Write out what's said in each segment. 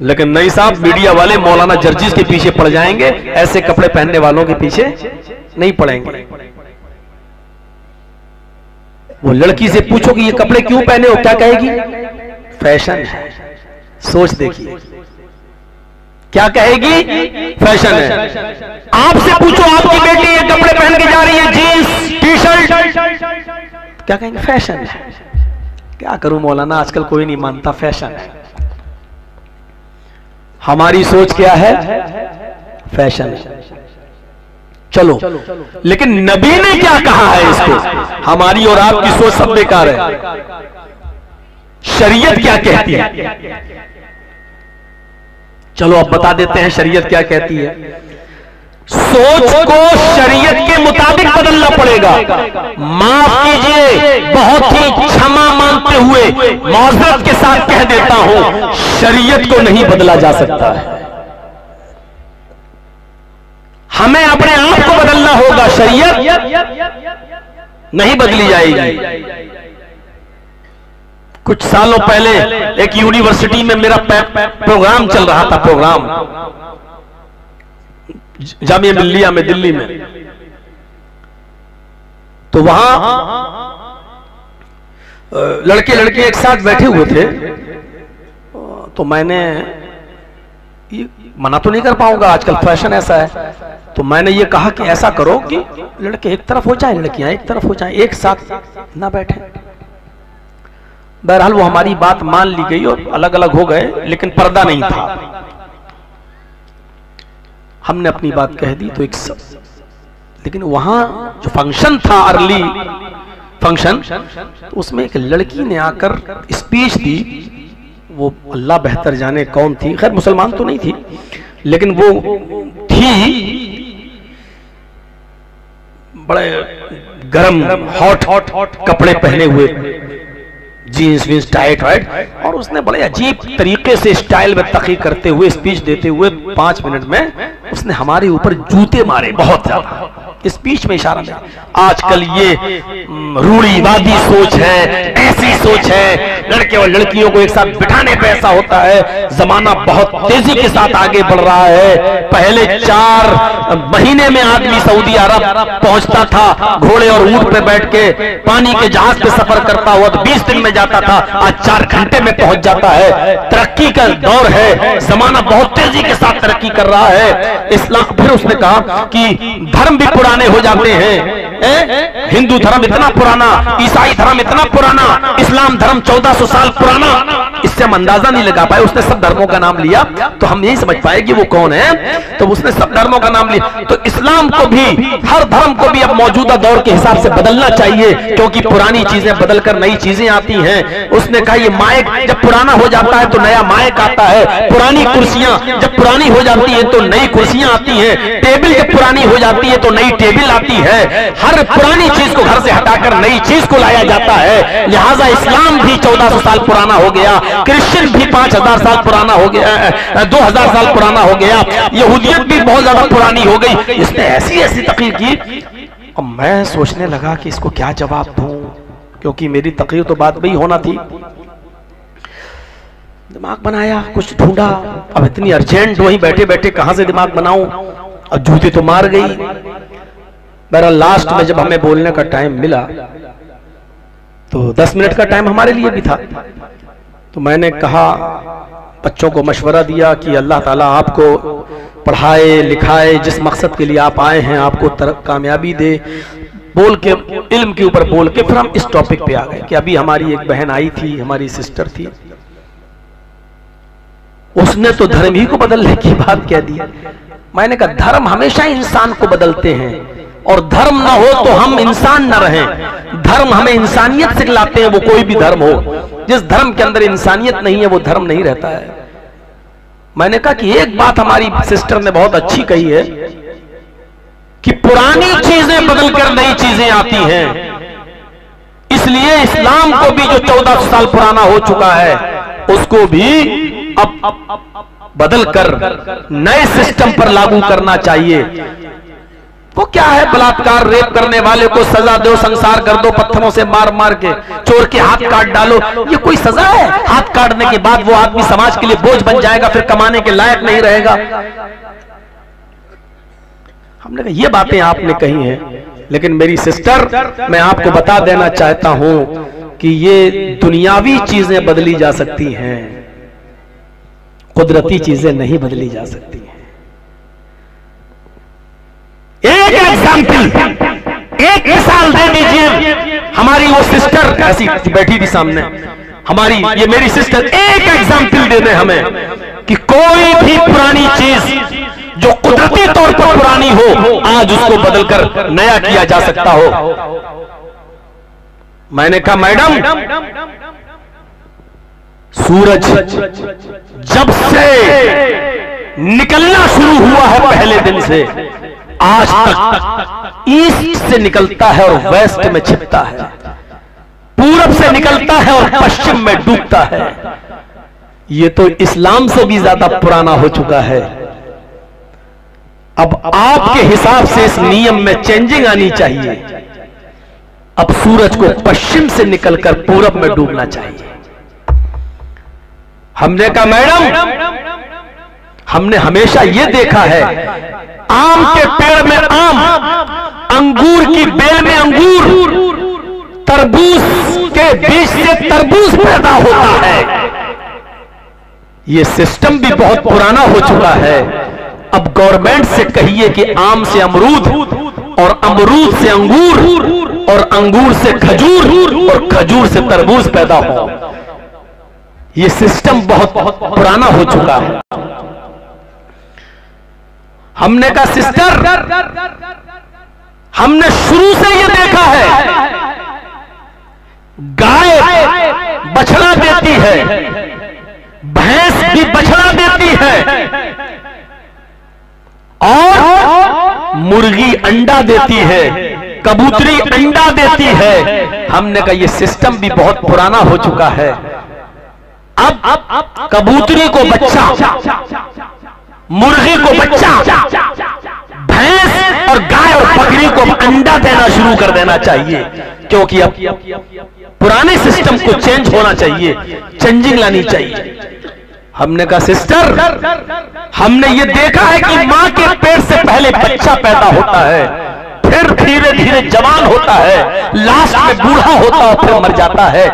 लेकिन नहीं साहब मीडिया वाले मौलाना जर्जिस के पीछे पड़ जाएँगे ऐसे कपड़े पहनने वालों के पीछे नहीं पड़ेंगे। वो लड़की से पूछो कि ये कपड़े क्यों पहने हो क्या कहेगी? फ़ैशन है। सोच देखिए। क्या कहेगी? फ़ैशन है। आपसे पूछो आपकी बेटी ये कपड़े पहन के जा रही है जीन्स टी शर्ट क्या कहेंगे? फ़ैशन है। क्या करूँ मौलाना आजकल कोई नहीं मानता फ़ैशन है। हमारी सोच क्या है? फ़ैशन। चलो। लेकिन नबी ने क्या कहा है इसको? हमारी और आपकी सोच सब बेकार है। शरीयत क्या कहती है? चलो, अब बता देते हैं शरीयत क्या कहती है। सोच को शरीयत के मुताबिक बदलना पड़ेगा। माफ़ कीजिए बहुत ही क्षमा मानते हुए मौजरत के साथ कह देता हूँ शरीयत को नहीं बदला जा सकता है। हमें अपने आप को बदलना होगा शरीयत नहीं बदली जाएगी। कुछ सालों पहले एक यूनिवर्सिटी में मेरा प्रोग्राम चल रहा था प्रोग्राम जामिया मिल्लिया में दिल्ली में। तो वहाँ लड़के लड़के एक साथ बैठे हुए थे। तो मैंने ये मना तो नहीं कर पाऊँगा, आजकल फ़ैशन ऐसा है। तो मैंने ये कहा कि ऐसा करो कि लड़के एक तरफ़ हो जाए, लड़कियाँ एक तरफ़ हो जाए, एक साथ ना बैठे। बहरहाल वो हमारी बात मान ली गई और अलग अलग हो गए, लेकिन पर्दा नहीं था। हमने अपनी बात कह दी तो एक सब। लेकिन वहाँ जो फ़ंक्शन था अर्ली फ़ंक्शन तो उसमें एक लड़की ने आकर स्पीच दी, वो अल्लाह बेहतर जाने कौन थी। खैर, मुसलमान तो नहीं थी, लेकिन वो थी बड़े गरम हॉट हॉट हॉट कपड़े पहने हुए। जीन्स वीन्स टाइट वाइट और उसने बड़े अजीब तरीके से स्टाइल में तकी करते हुए, स्पीच देते हुए पाँच मिनट में उसने हमारे ऊपर जूते मारे बहुत ज़्यादा। स्पीच में इशारा में आजकल ये रूढ़ीवादी सोच है, ऐसी सोच है, लड़के और लड़कियों को एक साथ बिठाने पे ऐसा होता है, जमाना बहुत तेज़ी के साथ आगे बढ़ रहा है। पहले चार महीने में आदमी सऊदी अरब पहुँचता था, घोड़े और ऊँट पे बैठ के पानी के जहाज़ पे सफ़र करता हुआ तो बीस दिन में जाता था, आज चार घंटे में पहुँच जाता है। तरक्की का दौर है। जमाना बहुत तेज़ी के साथ तरक्की कर रहा है। इस्लाम फिर उसने कहा कि धर्म भी पुराने हो जाते हैं। हिंदू धर्म इतना पुराना, ईसाई धर्म इतना पुराना, इस्लाम धर्म 1400 साल पुराना। इससे हम अंदाज़ा नहीं लगा पाए, उसने सब धर्मों का नाम लिया तो हम नहीं समझ पाए कि वो कौन है। तो उसने सब धर्मों का नाम लिया। तो इस्लाम को भी, हर धर्म को भी अब मौजूदा दौर के हिसाब से बदलना चाहिए, क्योंकि पुरानी चीज़ें बदलकर नई चीज़ें आती हैं। उसने कहा, ये माइक जब पुराना हो जाता है तो नया माइक आता है। पुरानी कुर्सियाँ जब पुरानी हो जाती है तो नई कुर्सियाँ आती हैं। टेबल जब पुरानी हो जाती है तो नई टेबल आती है। हर पुरानी चीज़ को घर से हटाकर नई चीज़ को लाया जाता है। लिहाजा इस्लाम भी 1400 साल पुराना हो गया। क्रिश्चियन भी 5000 साल पुराना हो गया 2000 साल पुराना हो गया यहूदियत भी बहुत ज़्यादा पुरानी हो गई। इसने ऐसी ऐसी तकलीफ़ की। और मैं सोचने लगा कि इसको क्या जवाब दूँ, क्योंकि मेरी तकरीर तो बात वही होना थी। दिमाग बनाया, कुछ ढूंढा। अब इतनी अर्जेंट वहीं बैठे बैठे कहाँ से दिमाग बनाऊँ? और जूते तो मार गई। मेरा लास्ट में जब हमें बोलने का टाइम मिला तो दस मिनट का टाइम हमारे लिए भी था। तो मैंने कहा, बच्चों को मशवरा दिया कि अल्लाह ताला आपको पढ़ाए, लिखाए, जिस मकसद के लिए आप आए हैं, आपको कामयाबी दे। बोल के, इल्म के ऊपर बोल के फिर हम इस टॉपिक पे आ गए कि अभी हमारी एक बहन आई थी, हमारी सिस्टर थी। उसने तो धर्म ही को बदलने की बात कह दी। मैंने कहा, धर्म हमेशा इंसान को बदलते हैं। और धर्म ना हो तो हम इंसान न रहे। धर्म हमें इंसानियत सिखलाते हैं वो कोई भी धर्म हो। जिस धर्म के अंदर इंसानियत नहीं है वो धर्म नहीं रहता है। मैंने कहा कि एक बात हमारी सिस्टर ने बहुत अच्छी कही है कि पुरानी चीज़ें बदलकर नई चीज़ें आती हैं। इसलिए इस्लाम को भी जो चौदह साल पुराना हो चुका है उसको भी अब बदल कर नए सिस्टम पर लागू करना चाहिए। वो क्या है बलात्कार, रेप करने वाले को सजा दो, संसार कर दो, पत्थरों से मार मार के, चोर के हाथ काट डालो। ये कोई सजा है? हाथ काटने के बाद वो आदमी समाज के लिए बोझ बन जाएगा, फिर कमाने के लायक नहीं रहेगा। हमने कहा, ये बातें आपने कही हैं, लेकिन मेरी सिस्टर, मैं आपको बता देना चाहता हूँ कि ये दुनियावी चीज़ें बदली जा सकती हैं, कुदरती चीज़ें नहीं बदली जा सकती। एक एग्ज़ाम्पल एक मिसाल दे दीजिए। हमारी वो सिस्टर ऐसी बैठी थी सामने। हमारी ये मेरी सिस्टर एक एग्ज़ाम्पल दे दे हमें कि कोई भी पुरानी चीज़ जो कुदरती तौर पर पुरानी हो आज उसको बदलकर नया किया जा सकता हो। मैंने कहा मैडम सूरज जब से निकलना शुरू हुआ है पहले दिन से आज तक ईस्ट से निकलता है और वेस्ट में छिपता है। पूरब से निकलता है और पश्चिम में डूबता है। ये तो इस्लाम से भी ज़्यादा पुराना हो चुका है। अब आपके हिसाब से इस नियम में चेंजिंग आनी चाहिए। अब सूरज को पश्चिम से निकलकर पूरब में डूबना चाहिए। हमने कहा, मैडम, हमने हमेशा यह देखा है आम के पेड़ में आम, अंगूर की बेल में अंगूर, तरबूज के बीज से तरबूज पैदा होता है। ये सिस्टम भी बहुत पुराना हो चुका है। अब गवर्नमेंट से कहिए कि आम से अमरूद और अमरूद से अंगूर और अंगूर से खजूर और खजूर से तरबूज पैदा हो। ये सिस्टम बहुत पुराना हो चुका है। हमने कहा, सिस्टर, हमने शुरू से ये देखा है, गाय बछड़ा देती है, भैंस भी बछड़ा देती है, और मुर्गी अंडा देती है, कबूतरी अंडा देती है। हमने कहा, ये सिस्टम भी बहुत पुराना हो चुका है। अब कबूतरी को बच्चा मुर्गी को बच्चा भैंस और गाय और बकरी को अंडा देना शुरू कर देना चाहिए क्योंकि अब पुराने सिस्टम को चेंज होना चाहिए चेंजिंग लानी चाहिए। हमने कहा सिस्टर हमने ये देखा है कि माँ के पेट से पहले बच्चा पैदा होता है फिर धीरे धीरे जवान होता है लास्ट में बूढ़ा होता है फिर मर जाता है।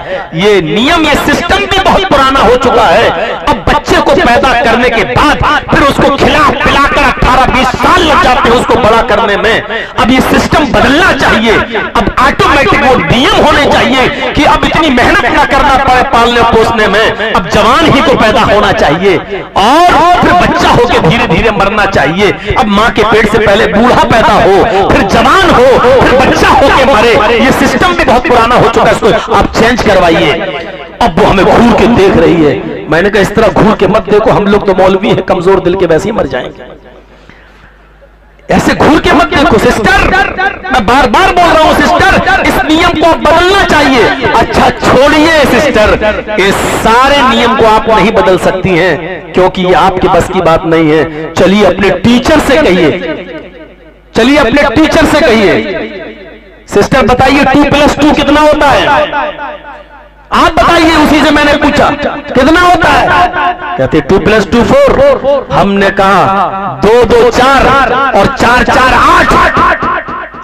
ये नियम ये सिस्टम भी बहुत पुराना हो चुका है। अब बच्चे को पैदा करने के बाद फिर उसको खिला पिलाकर अठारह, बीस साल लग जाते हैं उसको बड़ा करने में। अब ये सिस्टम बदलना चाहिए। अब ऑटोमेटिक वो नियम होने चाहिए कि अब इतनी मेहनत ना करना पड़े पालने पोसने में। अब जवान ही को पैदा होना चाहिए। और फिर बच्चा होकर धीरे धीरे मरना चाहिए। अब माँ के पेट से पहले बूढ़ा पैदा हो, फिर जवान हो, फिर बच्चा होके मरे। ये सिस्टम भी बहुत पुराना हो चुका है, इसको आप चेंज करवाइए। अब वो हमें घूर के देख रही है। मैंने कहा, इस तरह घूर के मत देखो, हम लोग तो मौलवी हैं, कमज़ोर दिल के वैसे ही मर जाएँगे। ऐसे घूर के मत देखो, सिस्टर। मैं बार बार बोल रहा हूँ, सिस्टर, इस नियम को बदलना चाहिए। अच्छा छोड़िए, सिस्टर। इस सारे नियम को आप नहीं बदल सकती हैं, क्योंकि ये आपके बस की बात नहीं है। चलिए अपने टीचर से कहिए। चलिए अपने टीचर से कहिए। सिस्टर, बताइए, टू प्लस टू कितना होता है? आप बताइए, उसी से मैंने पूछा, कितना होता है? कहते टू प्लस टू फोर हमने कहा, दो दो, चार, और चार चार, आठ।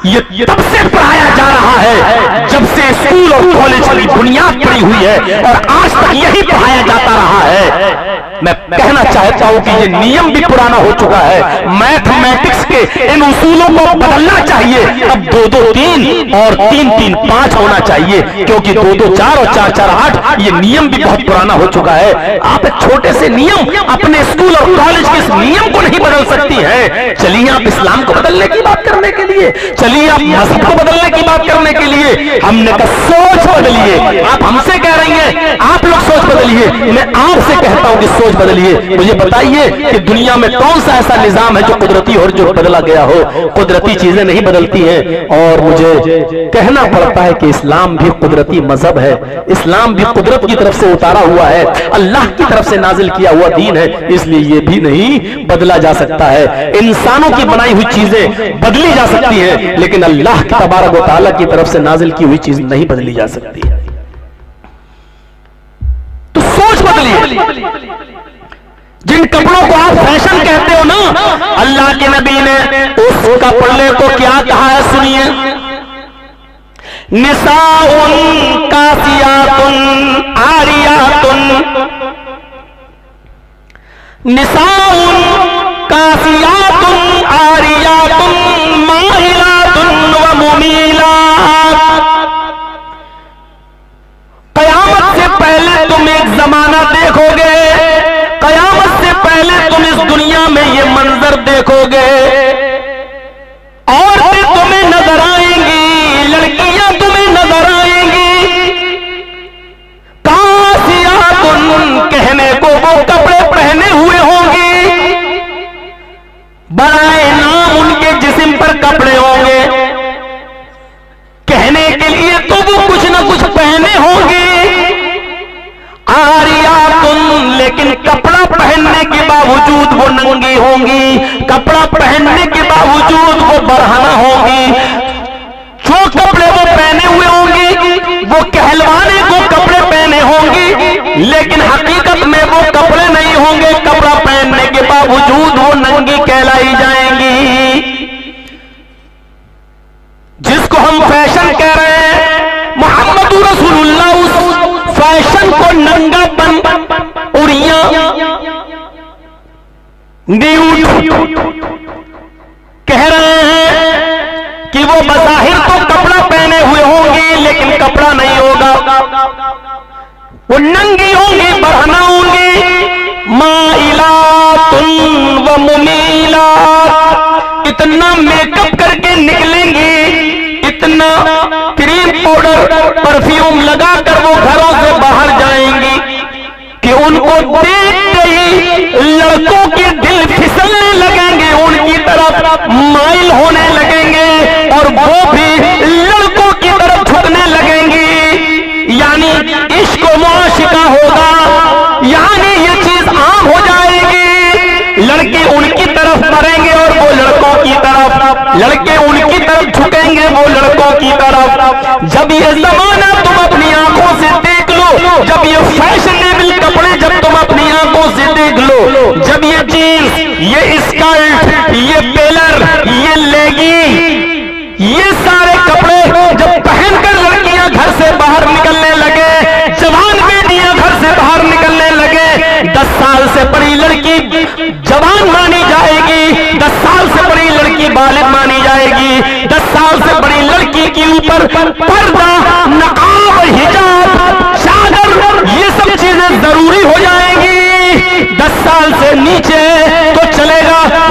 ये तब से पढ़ाया जा रहा है जब से स्कूल और कॉलेज की बुनियाद पड़ी हुई है और आज तक यही पढ़ाया जाता रहा है। मैं कहना चाहता हूँ कि ये नियम भी पुराना हो चुका है। मैथमेटिक्स के इन उसूलों को बदलना चाहिए। अब दो दो तीन और तीन तीन पाँच होना चाहिए, क्योंकि दो दो चार और चार चार आठ, ये नियम भी बहुत पुराना हो चुका है। आप एक छोटे से नियम अपने स्कूल और कॉलेज के इस नियम को नहीं बदल सकती है। चलिए आप इस्लाम को बदलने की बात करने के लिए, चलिए बदलिए आप मज़हब को बदलने की बात करने के लिए। हमने कहा, सोच बदलिए। आप हमसे कह रही हैं, आप लोग सोच बदलिए। मैं आपसे कहता हूँ कि सोच बदलिए। मुझे बताइए कि दुनिया में कौन सा ऐसा निज़ाम है जो कुदरती और जो बदला गया हो। कुदरती चीज़ें नहीं बदलती हैं। और मुझे कहना पड़ता है कि इस्लाम भी कुदरती मज़हब है। इस्लाम भी कुदरत की तरफ़ से उतारा हुआ है। अल्लाह की तरफ़ से नाजिल किया हुआ दीन है। इसलिए ये भी नहीं बदला जा सकता है। इंसानों की बनाई हुई चीज़ें बदली जा सकती हैं। लेकिन अल्लाह की तबारक ताला की तरफ़ से नाजिल की हुई चीज़ नहीं बदली जा सकती। तो सोच बदली जिन कपड़ों को आप फ़ैशन कहते हो ना, अल्लाह के नबी ने उस कपड़े को क्या कहा है सुनिए। निसाउन कासियातुन आरियातुन। निसाउन कासियातुन आरियातुन। बावजूद वो नंगी होंगी। कपड़ा पहनने के बावजूद वो बढ़ाना होगी। जो कपड़े वो पहने हुए होंगे, वो कहलवाने को कपड़े पहने होंगे, लेकिन हकीकत में वो कपड़े नहीं होंगे। कपड़ा पहनने के बावजूद वो नंगी कहलाई जाएँगी। कह रहे हैं कि वो बजाहिर तो कपड़ा पहने हुए होंगे, लेकिन कपड़ा नहीं होगा। वो नंगी होंगी बढ़ना होंगी। माइला तुम व मुमीला इतना मेकअप करके निकलेंगे, इतना क्रीम पाउडर परफ्यूम लगाकर वो घरों से बाहर जाएँगी कि उनको देखते माइल होने लगेंगे और वो भी लड़कों की तरफ़ झुकने लगेंगी। यानी इश्क मुआशिका होगा। यानी ये चीज़ आम हो जाएगी। लड़के उनकी तरफ़ मरेंगे और वो लड़कों की तरफ़। लड़के उनकी तरफ़ झुकेंगे, वो लड़कों की तरफ़। जब ये जमाना तुम अपनी आँखों से देख लो, जब ये फैशनेबल कपड़े जब तुम अपनी आँखों से देख लो, जब ये चीज़ ये स्कर्ट ये पेलर ये लेगी ये सारे कपड़े जब पहनकर लड़कियाँ घर से बाहर निकलने लगे, जवान बेटियाँ घर से बाहर निकलने लगे, दस साल से बड़ी लड़की जवान मानी जाएगी, दस साल से बड़ी लड़की बालिग मानी जाएगी, दस साल से बड़ी लड़की के ऊपर पर्दा, नकाब, हिजाब, चादर, ये सब चीज़ें ज़रूरी हो जाएँगी। दस साल से नीचे तो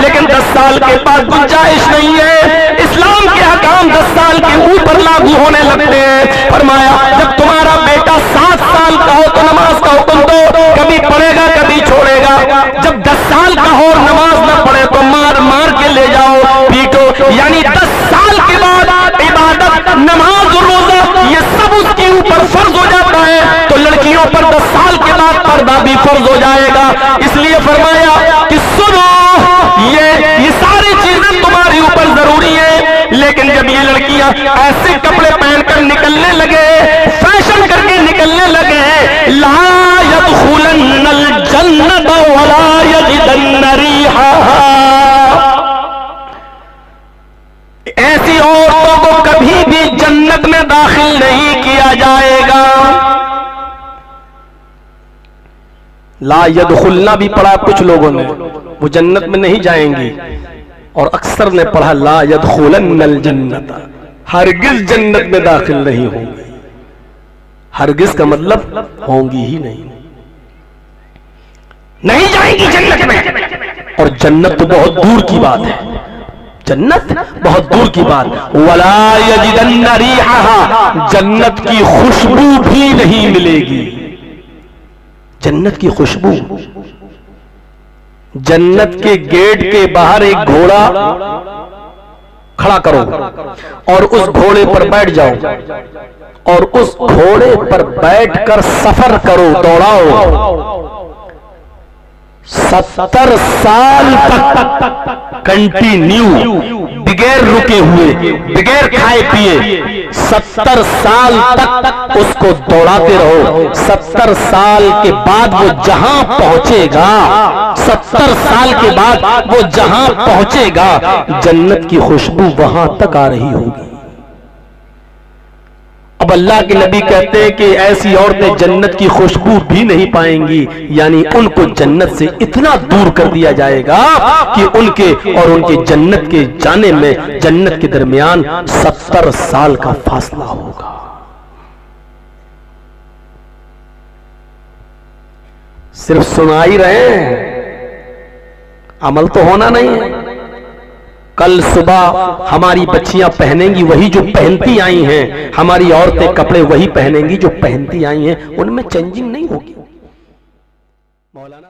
लेकिन दस साल के बाद गुंजाइश नहीं है। इस्लाम के हकाम दस साल के ऊपर लागू होने लगते हैं। फरमाया, जब तुम्हारा बेटा सात साल का हो तो नमाज़ का हुक्म दो, कभी पढ़ेगा, कभी छोड़ेगा। जब दस साल का हो नमाज़ न पढ़े तो मार मार के ले जाओ, पीटो। यानी दस साल के बाद इबादत, नमाज़ रोजा, ये सब उसके ऊपर फ़र्ज़ हो जाता है। तो लड़कियों पर दस साल के बाद पर्दा भी फ़र्ज़ हो जाएगा। इसलिए फरमाया कि सुनो ये ये सारी चीज़ें तुम्हारे ऊपर ज़रूरी है। लेकिन जब ये लड़कियाँ ऐसे कपड़े पहनकर निकलने लगे, फ़ैशन करके निकलने लगे, ला यदखुलन्नल जन्नत ऐसी औरतों को कभी भी जन्नत में दाखिल नहीं किया जाएगा। ला यदखुलना भी पढ़ा कुछ लोगों ने। वो जन्नत में नहीं जाएँगी। और अक्सर ने पढ़ा, ला यदखुलन्नल जन्नत। हरगिज जन्नत में दाखिल नहीं होंगी। हरगिज का मतलब होंगी ही नहीं। नहीं जाएँगी जन्नत में। और जन्नत तो बहुत दूर की बात है। जन्नत बहुत दूर की बात। वला जन्नत की खुशबू भी नहीं मिलेगी। जन्नत की खुशबू, जन्नत के गेट के बाहर एक घोड़ा खड़ा करो और उस घोड़े पर बैठ जाओ और उस घोड़े पर बैठकर सफ़र करो, दौड़ाओ। सत्तर साल तक कंटिन्यू बगैर रुके हुए, बगैर खाए पिए, सत्तर साल तक उसको दौड़ाते रहो। सत्तर साल के बाद वो जहाँ पहुंचेगा, सत्तर साल के बाद वो जहाँ पहुंचेगा, जन्नत की खुशबू वहाँ तक आ रही होगी। अब अल्लाह के नबी कहते हैं कि ऐसी औरतें जन्नत की खुशबू भी नहीं पाएँगी। यानी उनको जन्नत से इतना दूर कर दिया जाएगा कि उनके और उनके जन्नत के जाने में, जन्नत के दरमियान सत्तर साल का फासला होगा। सिर्फ़ सुना ही रहे हैं। अमल तो होना नहीं है। कल सुबह हमारी बच्चियाँ पहनेंगी वही जो पहनती आई हैं। हमारी औरतें कपड़े वही पहनेंगी जो पहनती आई हैं। उनमें चेंजिंग नहीं होगी। मौलाना